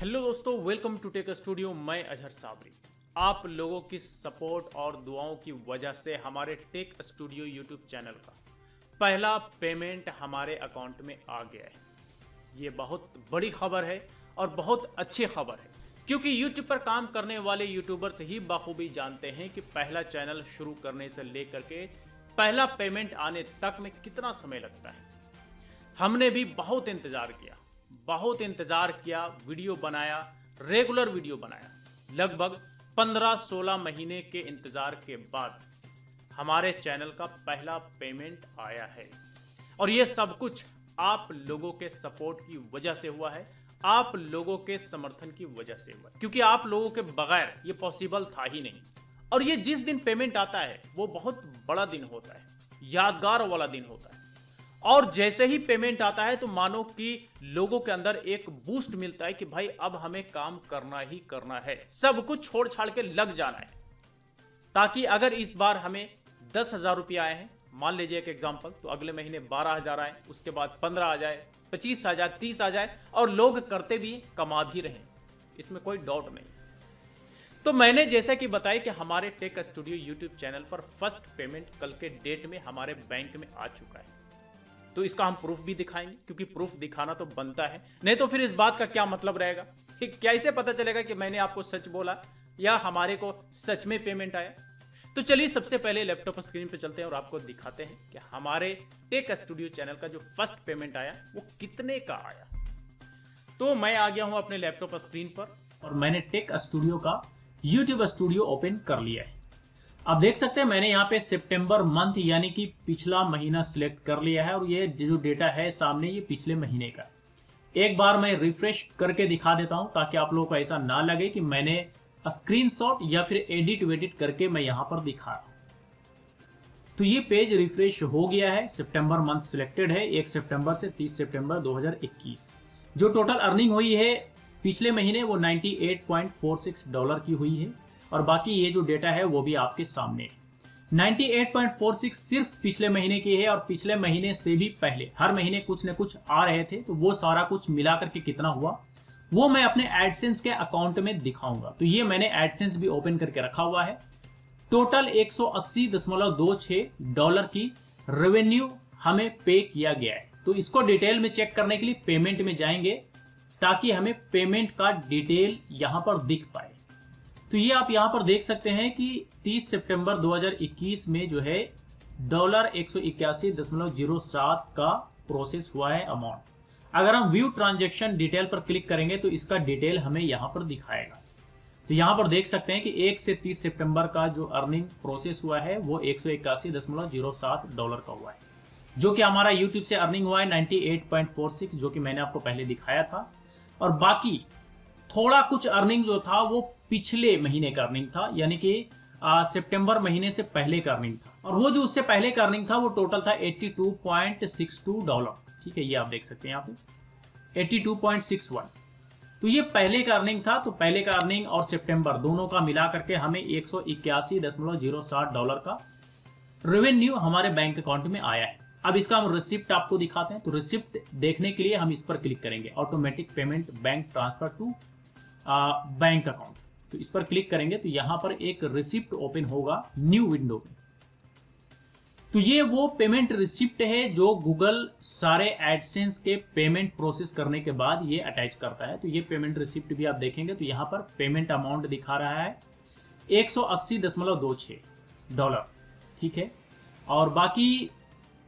Hello दोस्तों welcome to take studio मैं अजहर साबरी। आप लोगों की सपोर्ट और दुआओं की वजह से हमारे टेक स्टूडियो यूट्यूब चैनल का पहला पेमेंट हमारे अकाउंट में आ गया है। ये बहुत बड़ी खबर है और बहुत अच्छी खबर है, क्योंकि यूट्यूब पर काम करने वाले यूट्यूबर्स ही बखूबी जानते हैं कि पहला चैनल शुरू करने से लेकर के पहला पेमेंट आने तक में कितना समय लगता है। हमने भी बहुत इंतज़ार किया। बहुत इंतज़ार किया, वीडियो बनाया रेगुलर वीडियो बनाया। लगभग 15-16 महीने के इंतज़ार के बाद हमारे चैनल का पहला पेमेंट आया है। और ये सब कुछ आप लोगों के सपोर्ट की वजह से हुआ है। आप लोगों के समर्थन की वजह से हुआ क्योंकि आप लोगों के बगैर ये पॉसिबल था ही नहीं। और ये जिस दिन पेमेंट आता है, वो बहुत बड़ा दिन होता है। यादगार वाला दिन होता है। और जैसे ही पेमेंट आता है तो मानो कि लोगों के अंदर एक बूस्ट मिलता है कि भाई, अब हमें काम करना ही करना है। सब कुछ छोड़ छाड़ के लग जाना है। ताकि अगर इस बार हमें दस हज़ार रुपये आए हैं, मान लीजिए एक एग्ज़ाम्पल तो अगले महीने बारह हज़ार आए, उसके बाद पंद्रह आ जाए, पच्चीस आ जाए तीस आ जाए और लोग करते भी, कमा भी रहे इसमें कोई डाउट नहीं। तो मैंने जैसा कि बताया कि हमारे टेक स्टूडियो यूट्यूब चैनल पर फ़र्स्ट पेमेंट कल के डेट में हमारे बैंक में आ चुका है। तो इसका हम प्रूफ भी दिखाएँगे, क्योंकि प्रूफ दिखाना तो बनता है। नहीं तो फिर इस बात का क्या मतलब रहेगा? कि कैसे पता चलेगा कि मैंने आपको सच बोला या हमारे को सच में पेमेंट आया? तो चलिए सबसे पहले लैपटॉप स्क्रीन पे चलते हैं और आपको दिखाते हैं कि हमारे टेक स्टूडियो चैनल का जो फ़र्स्ट पेमेंट आया, वो कितने का आया। तो मैं आ गया हूँ अपने लैपटॉप स्क्रीन पर और मैंने टेक स्टूडियो का यूट्यूब स्टूडियो ओपन कर लिया है। अब देख सकते हैं, मैंने यहाँ पे सितंबर मंथ यानी कि पिछला महीना सिलेक्ट कर लिया है, और ये जो डेटा है सामने, ये पिछले महीने का एक बार मैं रिफ्रेश करके दिखा देता हूँ, ताकि आप लोगों को ऐसा ना लगे कि मैंने स्क्रीनशॉट या फिर एडिट वेडिट करके मैं यहाँ पर दिखा रहा तो ये पेज रिफ्रेश हो गया है सितंबर मंथ सिलेक्टेड है, एक सितंबर से 30 सितंबर 2021 जो टोटल अर्निंग हुई है पिछले महीने, वो 98.46 डॉलर की हुई है। और बाकी ये जो डेटा है वो भी आपके सामने। 98.46 सिर्फ़ पिछले महीने की है और पिछले महीने से भी पहले। हर महीने कुछ न कुछ आ रहे थे तो वो सारा कुछ मिलाकर के कितना हुआ, वो मैं अपने एडसेंस के अकाउंट में दिखाऊँगा। तो ये मैंने एडसेंस भी ओपन करके रखा हुआ है। टोटल एक डॉलर की रेवेन्यू हमें पे किया गया है। तो इसको डिटेल में चेक करने के लिए पेमेंट में जाएँगे, ताकि हमें पेमेंट का डिटेल यहाँ पर दिख पाए। तो ये आप यहाँ पर देख सकते हैं कि 30 सितंबर 2021 में जो है, डॉलर एक का प्रोसेस हुआ है अमाउंट अगर हम व्यू ट्रांजेक्शन डिटेल पर क्लिक करेंगे तो इसका डिटेल हमें यहाँ पर दिखाएगा। तो यहाँ पर देख सकते हैं कि 1 से 30 सितंबर का जो अर्निंग प्रोसेस हुआ है, वो एक डॉलर का हुआ है। जो कि हमारा यूट्यूब से अर्निंग हुआ है 98.46 जो कि मैंने आपको पहले दिखाया था। और बाकी थोड़ा कुछ अर्निंग जो था, वो पिछले महीने का अर्निंग था, यानी कि सितंबर महीने से पहले का अर्निंग था। और वो जो उससे पहले का अर्निंग था, वो टोटल था 82.62 डॉलर। ठीक है, ये आप देख सकते हैं यहाँ पे। 82.61 तो ये पहले का अर्निंग था तो पहले का अर्निंग और सितंबर दोनों का मिला करके हमें एक डॉलर का रेवेन्यू हमारे बैंक अकाउंट में आया है। अब इसका हम रिसिप्ट आपको दिखाते हैं तो रिसिप्ट देखने के लिए हम इस पर क्लिक करेंगे। Automatic payment bank transfer to bank account तो इस पर क्लिक करेंगे तो यहाँ पर एक रिसिप्ट ओपन होगा न्यू विंडो में। तो ये वो पेमेंट रिसिप्ट है जो गूगल सारे एडसेंस के पेमेंट प्रोसेस करने के बाद ये अटैच करता है। तो ये पेमेंट रिसिप्ट भी आप देखेंगे तो यहाँ पर पेमेंट अमाउंट दिखा रहा है एक डॉलर ठीक है? और बाकी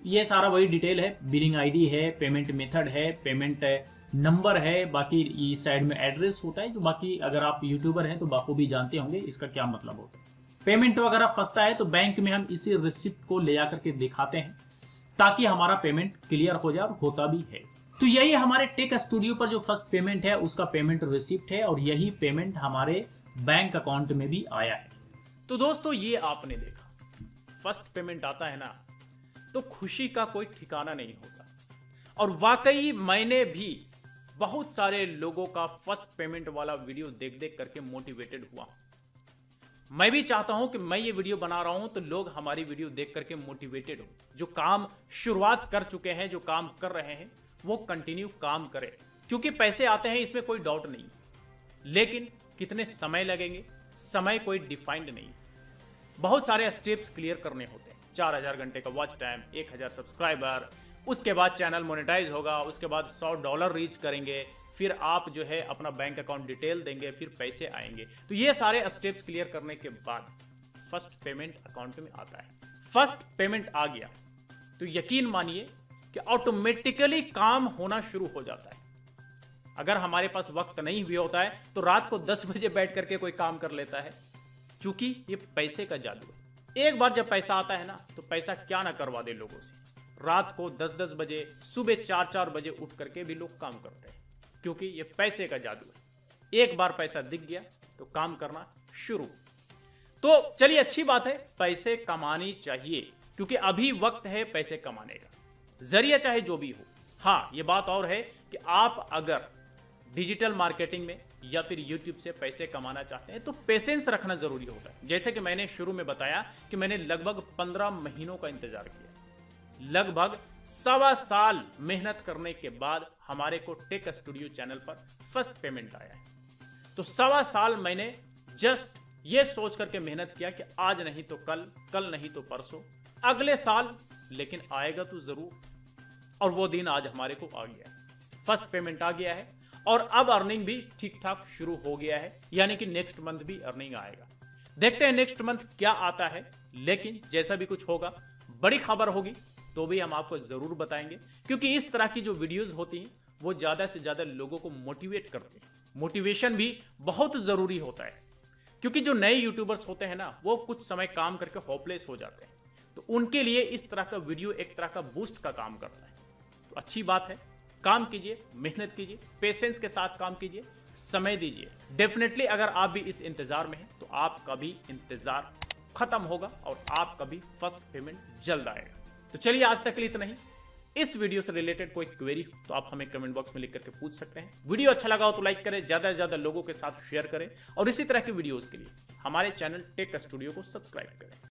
ये सारा वही डिटेल है। बिलिंग आईडी है पेमेंट मेथड है पेमेंट नंबर है, बाकी इस साइड में एड्रेस होता है तो बाकी अगर आप यूट्यूबर हैं तो बाखूबी जानते होंगे इसका क्या मतलब होता है। पेमेंट वगैरह फंसता है तो बैंक में हम इसी रिसिप्ट को ले जाकर के दिखाते हैं, ताकि हमारा पेमेंट क्लियर हो जाए और होता भी है। तो यही हमारे टेक स्टूडियो पर जो फ़र्स्ट पेमेंट है, उसका पेमेंट रिसिप्ट है, और यही पेमेंट हमारे बैंक अकाउंट में भी आया है। तो दोस्तों, ये आपने देखा। फ़र्स्ट पेमेंट आता है ना तो खुशी का कोई ठिकाना नहीं होता। और वाकई मैंने भी बहुत सारे लोगों का फ़र्स्ट पेमेंट वाला वीडियो देख देख करके मोटिवेटेड हुआ। मैं भी चाहता हूँ कि मैं ये वीडियो बना रहा हूँ तो लोग हमारी वीडियो देख करके मोटिवेटेड हो। जो काम शुरुआत कर चुके हैं, जो काम कर रहे हैं, वो कंटिन्यू काम करें। क्योंकि पैसे आते हैं, इसमें कोई डाउट नहीं। लेकिन कितने समय लगेंगे? समय कोई डिफाइंड नहीं। बहुत सारे स्टेप्स क्लियर करने होते हैं। चार हज़ार घंटे का वॉच टाइम एक हज़ार सब्सक्राइबर उसके बाद चैनल मोनेटाइज होगा, उसके बाद सौ डॉलर रीच करेंगे, फिर आप जो है अपना बैंक अकाउंट डिटेल देंगे, फिर पैसे आएँगे। तो ये सारे स्टेप्स क्लियर करने के बाद फ़र्स्ट पेमेंट अकाउंट में आता है। फ़र्स्ट पेमेंट आ गया। तो यकीन मानिए कि ऑटोमेटिकली काम होना शुरू हो जाता है। अगर हमारे पास वक्त नहीं भी होता है तो रात को 10 बजे बैठ करके कोई काम कर लेता है, क्योंकि ये पैसे का जादू है। एक बार जब पैसा आता है ना तो पैसा क्या ना करवा दे लोगों से। रात को 10-10 बजे, सुबह चार चार बजे उठ करके भी लोग काम करते हैं, क्योंकि ये पैसे का जादू है। एक बार पैसा दिख गया तो काम करना शुरू। तो चलिए, अच्छी बात है, पैसे कमानी चाहिए, क्योंकि अभी वक्त है पैसे कमाने का। ज़रिया चाहे जो भी हो। हाँ ये बात और है कि आप अगर डिजिटल मार्केटिंग में या फिर यूट्यूब से पैसे कमाना चाहते हैं तो पेशेंस रखना ज़रूरी होता है। जैसे कि मैंने शुरू में बताया कि मैंने लगभग पंद्रह महीनों का इंतज़ार किया। लगभग सवा साल मेहनत करने के बाद हमारे को टेक स्टूडियो चैनल पर फ़र्स्ट पेमेंट आया है। तो सवा साल मैंने जस्ट ये सोच करके मेहनत किया कि आज नहीं तो कल कल नहीं तो परसों, अगले साल, लेकिन आएगा तो ज़रूर, और वो दिन आज हमारे को आ गया है। फ़र्स्ट पेमेंट आ गया है, और अब अर्निंग भी ठीक ठाक शुरू हो गया है, यानी कि नेक्स्ट मंथ भी अर्निंग आएगा। देखते हैं नेक्स्ट मंथ क्या आता है, लेकिन जैसा भी कुछ होगा, बड़ी खबर होगी तो भी हम आपको ज़रूर बताएँगे, क्योंकि इस तरह की जो वीडियोस होती हैं, वो ज़्यादा से ज़्यादा लोगों को मोटिवेट करते हैं। मोटिवेशन भी बहुत ज़रूरी होता है, क्योंकि जो नए यूट्यूबर्स होते हैं ना, वो कुछ समय काम करके होपलेस हो जाते हैं। तो उनके लिए इस तरह का वीडियो एक तरह का बूस्ट का काम करता है। तो अच्छी बात है, काम कीजिए, मेहनत कीजिए पेशेंस के साथ काम कीजिए, समय दीजिए। डेफिनेटली अगर आप भी इस इंतज़ार में हैं तो आपका भी इंतज़ार खत्म होगा और आपका भी फ़र्स्ट पेमेंट जल्द आएगा। तो चलिए आज तक के लिए इतना ही। इस वीडियो से रिलेटेड कोई क्वेरी तो आप हमें कमेंट बॉक्स में लिख करके पूछ सकते हैं। वीडियो अच्छा लगा हो तो लाइक करें, ज़्यादा से ज़्यादा लोगों के साथ शेयर करें। और इसी तरह की वीडियोस के लिए हमारे चैनल टेक स्टूडियो को सब्सक्राइब करें।